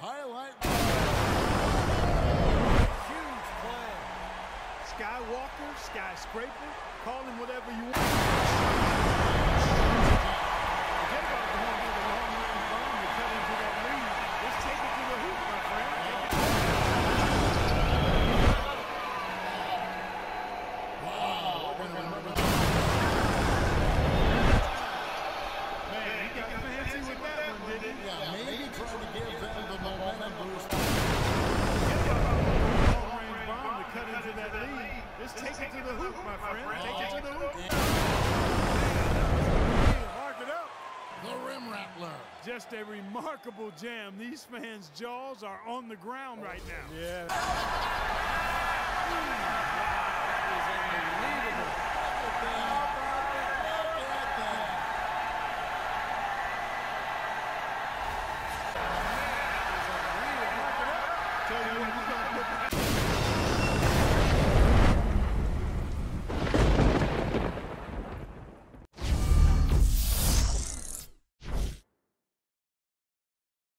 highlight. Huge play. Skywalker, skyscraper, call him whatever you want. Lead. Let's take it to the hoop, my friend. Take it to the hoop. Mark it up. The rim rattler. Just a remarkable jam. These fans' jaws are on the ground right now. That is unbelievable